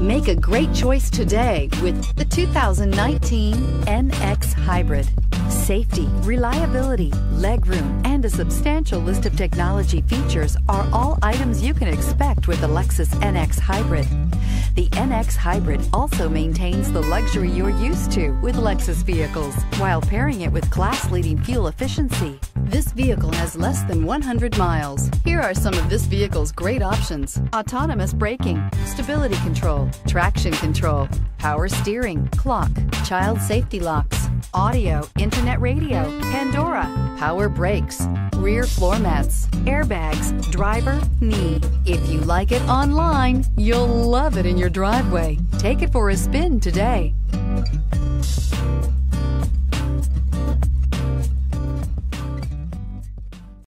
Make a great choice today with the 2019 NX Hybrid. Safety, reliability, legroom, and a substantial list of technology features are all items you can expect with the Lexus NX Hybrid. The NX Hybrid also maintains the luxury you're used to with Lexus vehicles while pairing it with class-leading fuel efficiency. This vehicle has less than 100 miles. Here are some of this vehicle's great options. Autonomous braking, stability control, traction control, power steering, clock, child safety locks, audio, internet radio, Pandora, power brakes, rear floor mats, airbags, driver, knee. If you like it online, you'll love it in your driveway. Take it for a spin today.